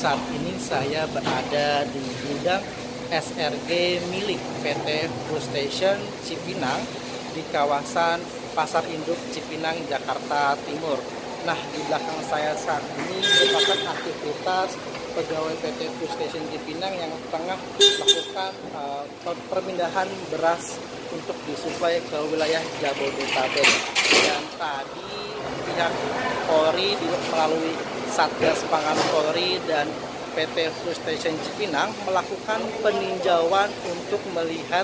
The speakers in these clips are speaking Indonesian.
Saat ini saya berada di gudang SRG milik PT Food Station Cipinang di kawasan Pasar Induk Cipinang, Jakarta Timur. Nah, di belakang saya saat ini merupakan aktivitas pegawai PT Food Station Cipinang yang tengah melakukan uh, perpindahan beras untuk disuplai ke wilayah Jabodetabek. Dan tadi pihak Polri melalui Satgas Pangan Polri dan PT Food Station Cipinang melakukan peninjauan untuk melihat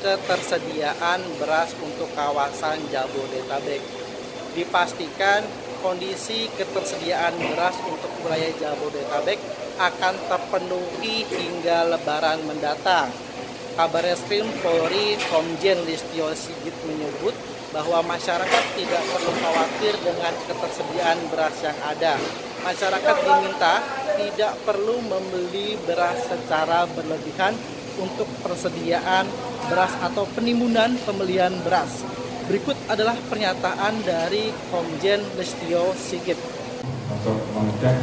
ketersediaan beras untuk kawasan Jabodetabek. Dipastikan kondisi ketersediaan beras untuk wilayah Jabodetabek akan terpenuhi hingga lebaran mendatang. Kabar Eskrim Polri Komjen Listio Sigit menyebut bahwa masyarakat tidak perlu khawatir dengan ketersediaan beras yang ada. Masyarakat diminta tidak perlu membeli beras secara berlebihan untuk persediaan beras atau penimbunan pembelian beras. Berikut adalah pernyataan dari Komjen Listio Sigit. Untuk mengecek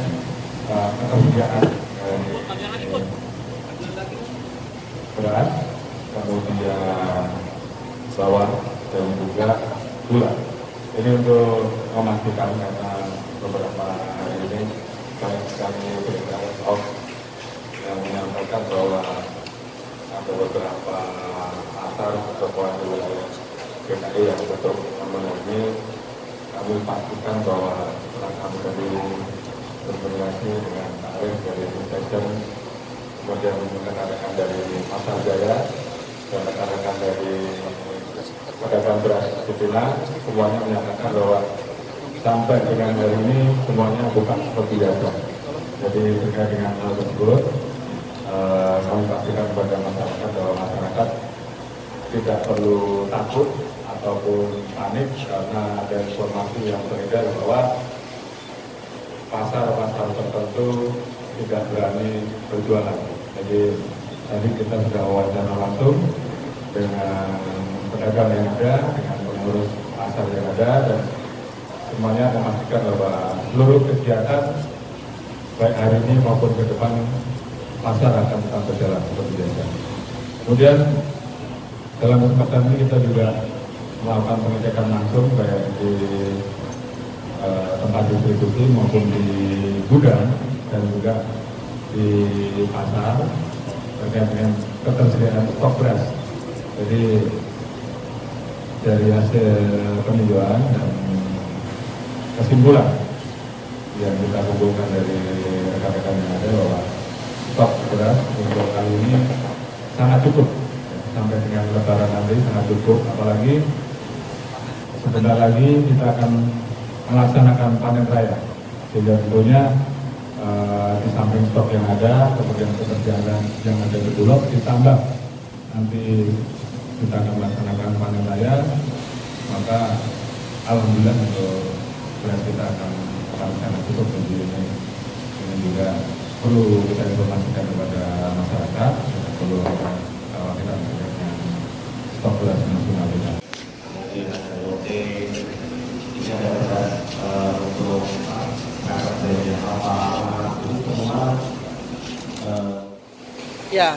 uh, ketersediaan uh, beras, kemudian bawang dan juga gula. Ini untuk memastikan karena beberapa banyak sekali berita off yang menyampaikan bahwa ada beberapa pasar atau di wilayah DKI yang tetap memenuhi kami pastikan bahwa setelah kami dari berkoordinasi dengan tarif dari Indonesia kemudian rekan-rekan dari Pasar Jaya dan rekan-rekan dari pedagang beras Cipina semuanya menyatakan bahwa sampai dengan hari ini semuanya bukan seperti biasa. Jadi terkait dengan hal tersebut, eh, kami pastikan kepada masyarakat bahwa masyarakat tidak perlu takut ataupun panik karena ada informasi yang beredar bahwa pasar-pasar tertentu tidak berani berjualan. Jadi tadi kita sudah wawancara langsung dengan pedagang yang ada, dengan pengurus pasar yang ada, dan semuanya memastikan bahwa seluruh kegiatan baik hari ini maupun ke depan pasar akan tetap berjalan seperti biasa. Kemudian dalam kesempatan ini kita juga melakukan pengecekan langsung baik di uh, tempat distribusi maupun di gudang dan juga di pasar terkait dengan ketersediaan stok beras. Jadi dari hasil peninjauan dan kesimpulan yang kita kumpulkan dari rekan-rekan yang ada bahwa stok beras untuk kali ini sangat cukup. Sampai dengan lebaran nanti sangat cukup. Apalagi sebentar lagi kita akan melaksanakan panen raya. Sehingga tentunya uh, di samping stok yang ada kemudian ketersediaan yang ada di bulog ditambah nanti kita akan melaksanakan panen raya. Maka alhamdulillah untuk beras kita akan akan sangat cukup tentu ini juga perlu kita informasikan kepada masyarakat perlu uh, kita terkait dengan stok beras nasional kita. Ada uh. Uh, ya,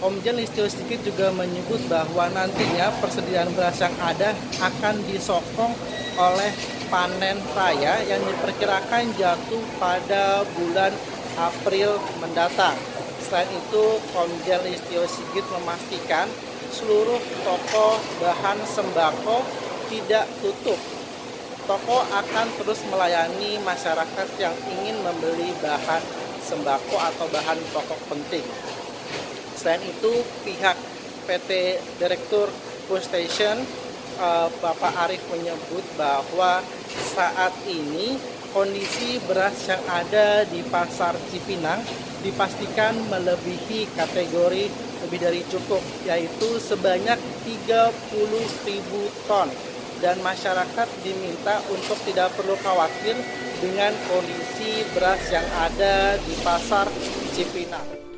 Komjen Listio Sigit juga menyebut bahwa nantinya persediaan beras yang ada akan disokong oleh panen raya yang diperkirakan jatuh pada bulan April mendatang. Selain itu, Komjen Listio Sigit memastikan seluruh toko bahan sembako tidak tutup. Toko akan terus melayani masyarakat yang ingin membeli bahan sembako atau bahan pokok penting. Selain itu, pihak PT Direktur Food Station Eh, Bapak Arief menyebut bahwa saat ini kondisi beras yang ada di pasar Cipinang dipastikan melebihi kategori lebih dari cukup yaitu sebanyak 30.000 ton dan masyarakat diminta untuk tidak perlu khawatir dengan kondisi beras yang ada di pasar Cipinang.